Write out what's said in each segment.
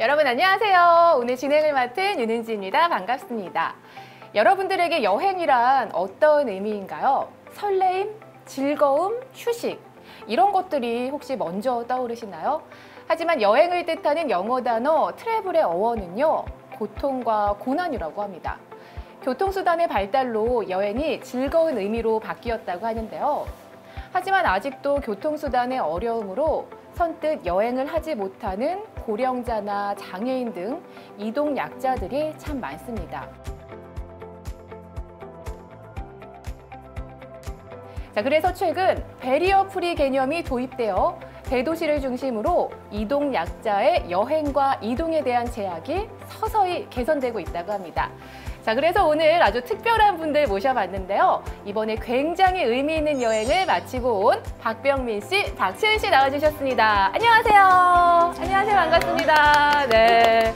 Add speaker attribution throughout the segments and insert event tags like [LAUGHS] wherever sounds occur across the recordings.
Speaker 1: 여러분 안녕하세요. 오늘 진행을 맡은 윤은지입니다. 반갑습니다. 여러분들에게 여행이란 어떤 의미인가요? 설레임, 즐거움, 휴식 이런 것들이 혹시 먼저 떠오르시나요? 하지만 여행을 뜻하는 영어 단어 트래블의 어원은요. 고통과 고난이라고 합니다. 교통수단의 발달로 여행이 즐거운 의미로 바뀌었다고 하는데요. 하지만 아직도 교통수단의 어려움으로 선뜻 여행을 하지 못하는 고령자나 장애인 등 이동 약자들이 참 많습니다. 자, 그래서 최근 배리어 프리 개념이 도입되어 대도시를 중심으로 이동 약자의 여행과 이동에 대한 제약이 서서히 개선되고 있다고 합니다. 자, 그래서 오늘 아주 특별한 분들 모셔봤는데요. 이번에 굉장히 의미 있는 여행을 마치고 온 박병민 씨, 박치은 씨 나와주셨습니다. 안녕하세요. 안녕하세요. 반갑습니다. 네.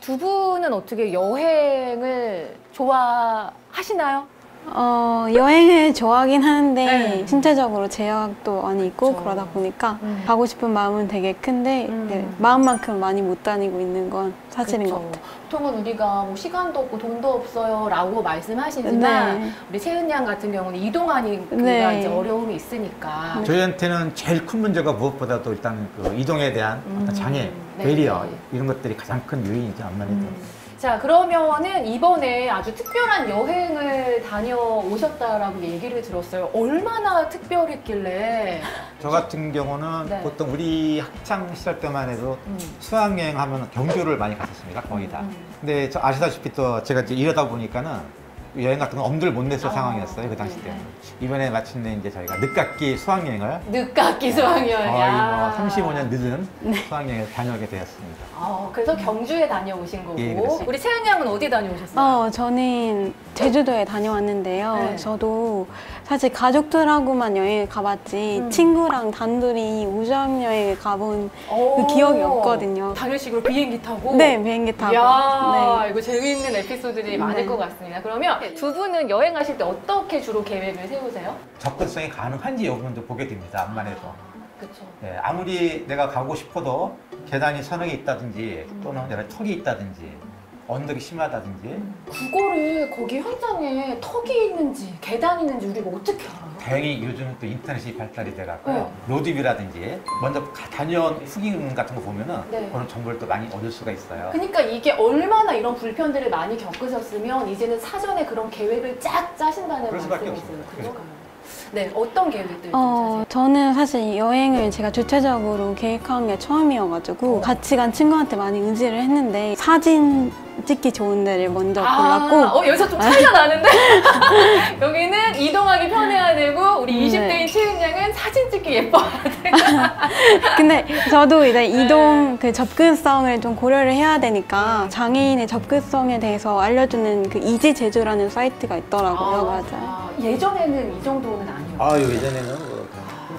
Speaker 1: 두 분은 어떻게 여행을 좋아하시나요?
Speaker 2: 어, 여행을 좋아하긴 하는데
Speaker 1: 네.
Speaker 2: 신체적으로 제약도 많이 있고
Speaker 1: 그쵸.
Speaker 2: 그러다 보니까
Speaker 1: 음.
Speaker 2: 가고 싶은 마음은 되게 큰데
Speaker 1: 음.
Speaker 2: 네, 마음만큼 많이 못 다니고 있는 건 사실인
Speaker 1: 그쵸.
Speaker 2: 것 같아요.
Speaker 1: 보통은 우리가 뭐 시간도 없고 돈도 없어요 라고 말씀하시지만
Speaker 2: 네.
Speaker 1: 우리 세은 양 같은 경우는 이동하니까
Speaker 2: 네.
Speaker 1: 이제 어려움이 있으니까
Speaker 3: 저희한테는 제일 큰 문제가 무엇보다도 일단 그 이동에 대한
Speaker 1: 음.
Speaker 3: 어떤 장애,
Speaker 1: 네.
Speaker 3: 베리어 이런 것들이 가장 큰 요인이죠 아무래도.
Speaker 1: 음. 자 그러면은 이번에 아주 특별한 여행을 다녀오셨다라고 얘기를 들었어요. 얼마나 특별했길래?
Speaker 3: 저 같은 경우는
Speaker 1: 네.
Speaker 3: 보통 우리 학창 시절 때만 해도
Speaker 1: 음.
Speaker 3: 수학여행 하면 경주를 많이 갔었습니다 거의 다.
Speaker 1: 음.
Speaker 3: 근데 저 아시다시피 또 제가 이제 이러다 보니까는 여행 같은 건 엄두를 못 냈을
Speaker 1: 아,
Speaker 3: 상황이었어요 그 당시
Speaker 1: 네,
Speaker 3: 때는. 이번에 마침내 이제 저희가 늦깎이 수학여행을
Speaker 1: 늦깎이 수학여행.
Speaker 3: 거의 뭐 35년 늦은 수학여행을 다녀오게 되었습니다.
Speaker 1: 아, 그래서 경주에 다녀오신 거고
Speaker 3: 예.
Speaker 1: 우리 세은 양은 어디 다녀오셨어요?
Speaker 2: 어, 저는 제주도에 다녀왔는데요.
Speaker 1: 네.
Speaker 2: 저도 사실 가족들하고만 여행을 가봤지
Speaker 1: 음.
Speaker 2: 친구랑 단둘이 우정 여행을 가본
Speaker 1: 오,
Speaker 2: 그 기억이 없거든요.
Speaker 1: 당일식으로 비행기 타고?
Speaker 2: 네, 비행기 타고.
Speaker 1: 이야,
Speaker 2: 네.
Speaker 1: 이거 재미있는 에피소드들이 많을
Speaker 2: 네.
Speaker 1: 것 같습니다. 그러면 두 분은 여행하실 때 어떻게 주로 계획을 세우세요?
Speaker 3: 접근성이 가능한지 이 부분도 보게 됩니다 암만 해도.
Speaker 1: 그렇죠.
Speaker 3: 예, 아무리 내가 가고 싶어도 계단이 서너 개 있다든지
Speaker 1: 음.
Speaker 3: 또는 내가 턱이 있다든지 언덕이 심하다든지
Speaker 1: 그거를 거기 현장에 턱이 있는지 계단이 있는지 우리가 어떻게 알아요?
Speaker 3: 다행히 요즘은 또 인터넷이 발달이 돼갖고요
Speaker 1: 네.
Speaker 3: 로드뷰라든지 먼저 가- 다녀온 후기 같은 거 보면은
Speaker 1: 네.
Speaker 3: 그런 정보를 또 많이 얻을 수가 있어요.
Speaker 1: 그러니까 이게 얼마나 이런 불편들을 많이 겪으셨으면 이제는 사전에 그런 계획을 쫙 짜신다는
Speaker 3: 그럴 수밖에
Speaker 1: 말씀이세요.
Speaker 3: 없습니다.
Speaker 1: 네, 어떤 계획들 좀
Speaker 2: 어,
Speaker 1: 짜세요?
Speaker 2: 저는 사실 여행을 제가 주체적으로 계획한 게 처음이어가지고 같이 간 친구한테 많이 의지를 했는데 사진 찍기 좋은 데를 먼저 골랐고
Speaker 1: 아, 어, 여기서 좀 차이가 나는데? [LAUGHS] 여기는 이동하기 편해야 되고, 우리
Speaker 2: 네.
Speaker 1: 20대인 채은 양은 사진 찍기 예뻐야 돼. [LAUGHS]
Speaker 2: 근데 저도 이제
Speaker 1: 네.
Speaker 2: 이동 그 접근성을 좀 고려를 해야 되니까 장애인의 접근성에 대해서 알려주는 그 이지 제주라는 사이트가 있더라고요. 맞아요.
Speaker 1: 아, 예전에는 이 정도는 아니었어요.
Speaker 3: 아, 예전에는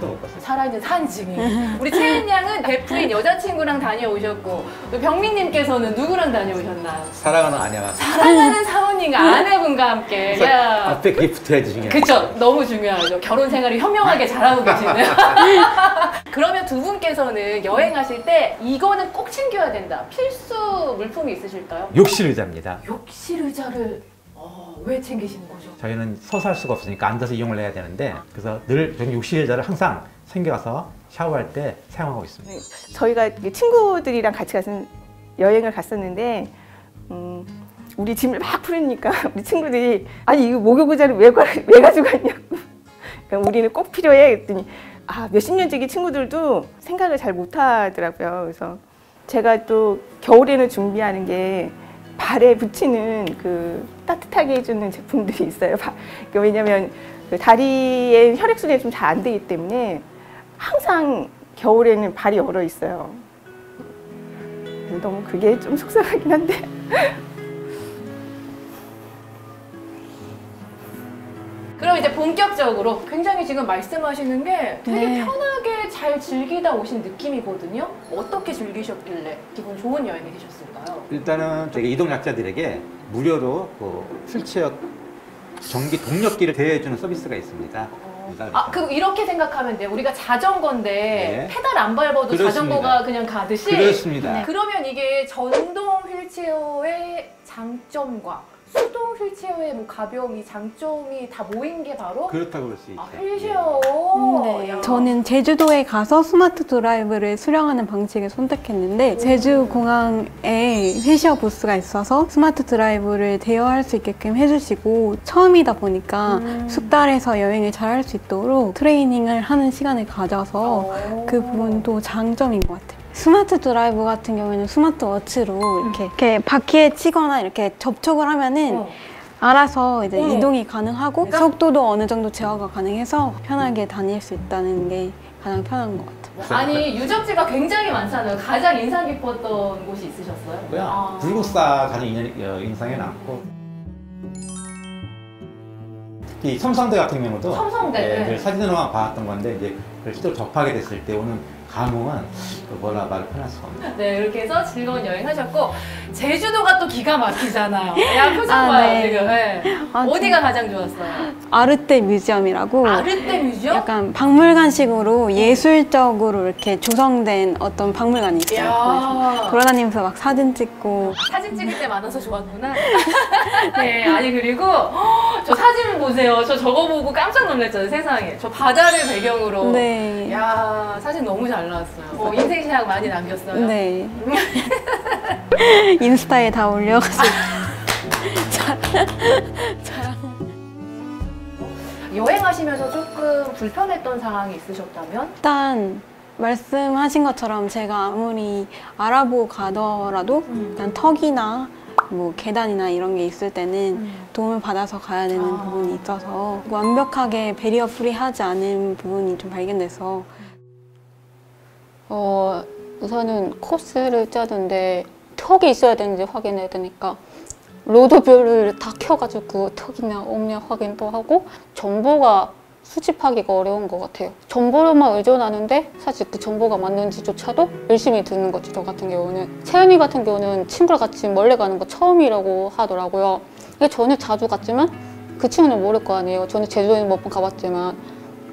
Speaker 3: 도 못 봤어요.
Speaker 1: 살아있는 산증이. 우리 채은 양은 베프인 여자친구랑 다녀오셨고, 또 병민님께서는 누구랑 다녀오셨나요?
Speaker 3: 사랑하는 아내와
Speaker 1: 사랑하는 사모님과 아내분과 함께. 야.
Speaker 3: 앞에 그게 붙어야 중요해요.
Speaker 1: 그쵸. 너무 중요하죠. 결혼 생활을 현명하게 잘하고 계시는. [LAUGHS] 그러면 두 분께서는 여행하실 때 이거는 꼭 챙겨야 된다. 필수 물품이 있으실까요?
Speaker 3: 욕실 의자입니다.
Speaker 1: 욕실 의자를 어, 왜 챙기시는 거죠?
Speaker 3: 저희는 서서 할 수가 없으니까 앉아서 이용을 해야 되는데 그래서 늘 저는 욕실 의자를 항상 챙겨가서 샤워할 때 사용하고 있습니다.
Speaker 4: 저희가 이게 친구들이랑 같이 가서 여행을 갔었는데 음, 우리 짐을 막 풀으니까 [LAUGHS] 우리 친구들이 아니 이거 목욕 의자를 왜, 가- 왜 가지고 갔냐고 그러니까 우리는 꼭 필요해 했더니 아 몇십 년지기 친구들도 생각을 잘 못하더라고요 그래서 제가 또 겨울에는 준비하는 게 발에 붙이는 그 따뜻하게 해주는 제품들이 있어요 바- 그러니까 왜냐면 그 다리에 혈액순환이 좀 잘 안 되기 때문에 항상 겨울에는 발이 얼어 있어요. 너무 그게 좀 속상하긴 한데.
Speaker 1: 이제 본격적으로 굉장히 지금 말씀하시는 게 되게
Speaker 2: 네.
Speaker 1: 편하게 잘 즐기다 오신 느낌이거든요. 어떻게 즐기셨길래 기분 좋은 여행이 되셨을까요?
Speaker 3: 일단은 저희 이동 약자들에게 무료로 그 휠체어 전기 동력기를 대여해주는 서비스가 있습니다.
Speaker 1: 아, 그 이렇게 생각하면 돼요. 우리가 자전거인데
Speaker 3: 네.
Speaker 1: 페달 안 밟아도
Speaker 3: 그렇습니다.
Speaker 1: 자전거가 그냥 가듯이
Speaker 3: 그렇습니다.
Speaker 1: 네. 그러면 이게 전동 휠체어의 장점과 수동 휠체어의 뭐 가벼움이 장점이 다 모인 게 바로
Speaker 3: 그렇다고 볼 수 있죠.
Speaker 1: 아, 휠체어.
Speaker 2: 네.
Speaker 1: 야.
Speaker 2: 저는 제주도에 가서 스마트 드라이브를 수령하는 방식을 선택했는데 제주 공항에 휠셰어 부스가 있어서 스마트 드라이브를 대여할 수 있게끔 해주시고 처음이다 보니까
Speaker 1: 음.
Speaker 2: 숙달해서 여행을 잘 할 수 있도록 트레이닝을 하는 시간을 가져서
Speaker 1: 어.
Speaker 2: 그 부분도 장점인 것 같아요. 스마트 드라이브 같은 경우에는 스마트 워치로 이렇게, 이렇게 바퀴에 치거나 이렇게 접촉을 하면은
Speaker 1: 어.
Speaker 2: 알아서 이제
Speaker 1: 어.
Speaker 2: 이동이 가능하고
Speaker 1: 내가?
Speaker 2: 속도도 어느 정도 제어가 가능해서 편하게 다닐 수 있다는 게 가장 편한 것 같아요.
Speaker 1: 아니 유적지가 굉장히 많잖아요. 가장 인상 깊었던 곳이 있으셨어요?
Speaker 3: 고요
Speaker 1: 아.
Speaker 3: 불국사 가장 어, 인상에 남고 특히 첨성대 같은 경우도
Speaker 1: 첨성대,
Speaker 3: 예,
Speaker 1: 네.
Speaker 3: 늘 사진으로만 봤던 건데 이제 실제로 접하게 됐을 때 오는 감흥은 또 뭐라 말을 표현할 수가 없네요.
Speaker 1: 네, 이렇게 해서 즐거운 여행 하셨고, 제주도가 또 기가 막히잖아요. [LAUGHS] 야, 표정
Speaker 2: 아,
Speaker 1: 봐요,
Speaker 2: 네.
Speaker 1: 지금. 네.
Speaker 2: 아,
Speaker 1: 어디가 가장 좋았어요?
Speaker 2: 아르떼 뮤지엄이라고
Speaker 1: 아르떼 뮤지엄?
Speaker 2: 약간 박물관식으로 예술적으로 이렇게 조성된 어떤 박물관이 있어요. 그래서 돌아다니면서 막 사진 찍고
Speaker 1: 사진 찍을 때 많아서 좋았구나. [LAUGHS] 네, 아니, 그리고 허, 저 사진을 보세요. 저 저거 보고 깜짝 놀랐잖아요, 세상에. 저 바다를 배경으로.
Speaker 2: 네.
Speaker 1: 야 사진 너무 잘 나왔어요. 어, 인생샷 많이 남겼어요.
Speaker 2: 네. [LAUGHS] 인스타에 다 올려가지고 [LAUGHS] [LAUGHS]
Speaker 1: 여행하시면서 조금 불편했던 상황이 있으셨다면?
Speaker 2: 일단 말씀하신 것처럼 제가 아무리 알아보고 가더라도
Speaker 1: 음.
Speaker 2: 일단 턱이나 뭐 계단이나 이런 게 있을 때는 도움을 받아서 가야 되는
Speaker 1: 아.
Speaker 2: 부분이 있어서 완벽하게 베리어 프리하지 않은 부분이 좀 발견돼서
Speaker 5: 어, 우선은 코스를 짜는데 턱이 있어야 되는지 확인해야 되니까 로드뷰를 다 켜가지고 턱이냐 없냐 확인도 하고 정보가 수집하기가 어려운 것 같아요. 정보로만 의존하는데 사실 그 정보가 맞는지조차도 열심히 듣는 거죠. 저 같은 경우는 채연이 같은 경우는 친구랑 같이 멀리 가는 거 처음이라고 하더라고요. 저는 자주 갔지만 그 친구는 모를 거 아니에요. 저는 제주도에 몇 번 가봤지만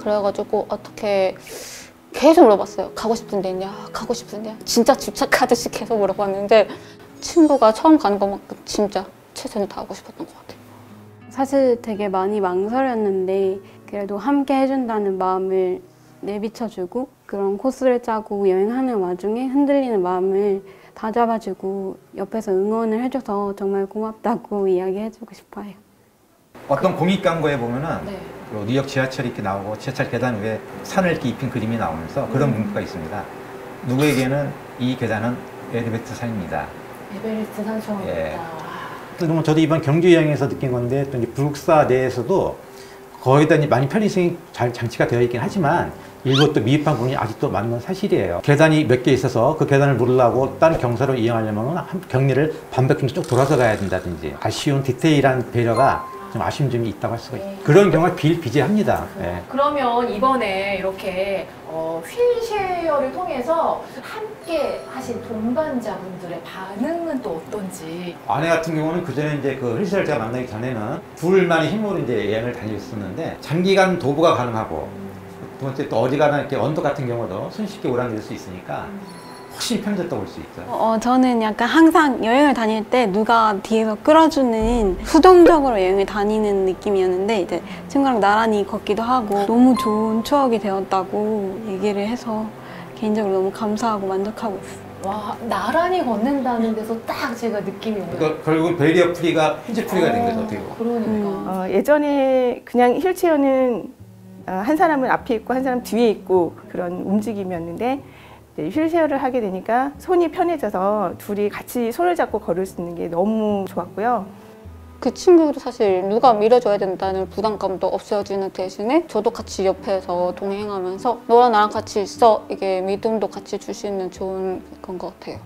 Speaker 5: 그래가지고 어떻게 계속 물어봤어요. 가고 싶은 데 있냐? 가고 싶은 데 진짜 집착하듯이 계속 물어봤는데 친구가 처음 가는 것만큼 진짜 최선을 다하고 싶었던 것 같아요.
Speaker 2: 사실 되게 많이 망설였는데 그래도 함께 해준다는 마음을 내비쳐주고 그런 코스를 짜고 여행하는 와중에 흔들리는 마음을 다잡아주고 옆에서 응원을 해줘서 정말 고맙다고 [LAUGHS] 이야기해주고 싶어요.
Speaker 3: 어떤 공익 광고에 보면은
Speaker 1: 네.
Speaker 3: 그 뉴욕 지하철이 이렇게 나오고 지하철 계단 위에 산을 이렇게 입힌 그림이 나오면서 그런
Speaker 1: 음.
Speaker 3: 문구가 있습니다. 누구에게는 이 계단은 에르베트 산입니다.
Speaker 1: 에베레스트 산 처음
Speaker 3: 예. 그러면 저도 이번 경주 여행에서 느낀 건데 또 이제 불국사 내에서도 거의 다 많이 편의성이 잘 장치가 되어 있긴 하지만 일부 또 미흡한 부분이 아직도 많은 사실이에요. 계단이 몇 개 있어서 그 계단을 오르려고 다른 경사로 이용하려면 한 거리를 반 바퀴 정도 쭉 돌아서 가야 된다든지 아쉬운 디테일한 배려가 좀 아쉬운 점이 있다고 할 수가 있어요. 그런 경우가 비일비재합니다. 예.
Speaker 1: 그러면 이번에 이렇게 어, 휠쉐어를 통해서 함께 하신 동반자분들의 반응은 또 어떤지.
Speaker 3: 아내 같은 경우는 그 전에 이제 그 헬스를 제가 만나기 전에는 둘만의 힘으로 이제 여행을 다녔었는데 장기간 도보가 가능하고 두 번째 또 어디 가나 이렇게 언덕 같은 경우도 손쉽게 오랑낼 수 있으니까 훨씬 편해졌다고 볼 수 있죠.
Speaker 2: 어, 저는 약간 항상 여행을 다닐 때 누가 뒤에서 끌어주는 수동적으로 여행을 다니는 느낌이었는데 이제 친구랑 나란히 걷기도 하고 너무 좋은 추억이 되었다고 얘기를 해서 개인적으로 너무 감사하고 만족하고 있어요.
Speaker 1: 와, 나란히 걷는다는 데서 딱 제가 느낌이 오네요.
Speaker 3: 그러니까 결국 배리어 프리가 휴지 프리가 된 거죠 어떻게 보면.
Speaker 1: 그러니까.
Speaker 2: 음.
Speaker 4: 어, 예전에 그냥 휠체어는 어, 한 사람은 앞에 있고 한 사람 뒤에 있고 그런 움직임이었는데 휠셰어를 하게 되니까 손이 편해져서 둘이 같이 손을 잡고 걸을 수 있는 게 너무 좋았고요.
Speaker 5: 그 친구도 사실 누가 밀어줘야 된다는 부담감도 없어지는 대신에 저도 같이 옆에서 동행하면서 너랑 나랑 같이 있어 이게 믿음도 같이 줄 수 있는 좋은 건 것 같아요.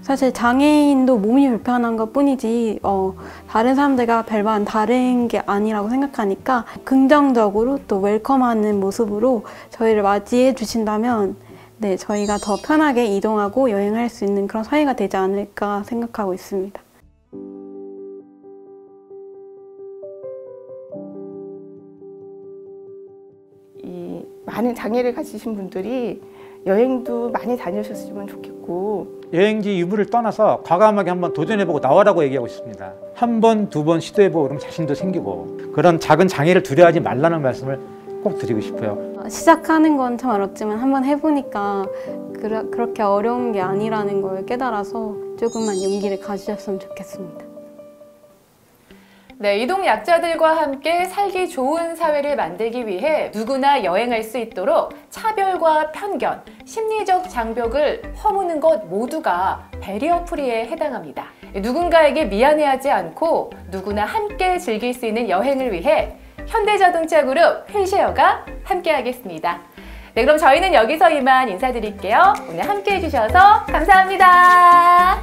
Speaker 2: 사실 장애인도 몸이 불편한 것 뿐이지 어, 다른 사람들과 별반 다른 게 아니라고 생각하니까 긍정적으로 또 웰컴하는 모습으로 저희를 맞이해 주신다면 네, 저희가 더 편하게 이동하고 여행할 수 있는 그런 사회가 되지 않을까 생각하고 있습니다.
Speaker 4: 이 많은 장애를 가지신 분들이 여행도 많이 다녀셨으면 좋겠고
Speaker 3: 여행지 유무를 떠나서 과감하게 한번 도전해보고 나와라고 얘기하고 있습니다 한 번, 두 번 시도해보고 그럼 자신도 생기고 그런 작은 장애를 두려워하지 말라는 말씀을 꼭 드리고 싶어요
Speaker 2: 어, 시작하는 건 참 어렵지만 한번 해보니까 그러, 그렇게 어려운 게 아니라는 걸 깨달아서 조금만 용기를 가지셨으면 좋겠습니다.
Speaker 1: 네, 이동 약자들과 함께 살기 좋은 사회를 만들기 위해 누구나 여행할 수 있도록 차별과 편견, 심리적 장벽을 허무는 것 모두가 베리어 프리에 해당합니다. 누군가에게 미안해하지 않고 누구나 함께 즐길 수 있는 여행을 위해 현대자동차 그룹 휠쉐어가 함께하겠습니다. 네, 그럼 저희는 여기서 이만 인사드릴게요. 오늘 함께 해 주셔서 감사합니다.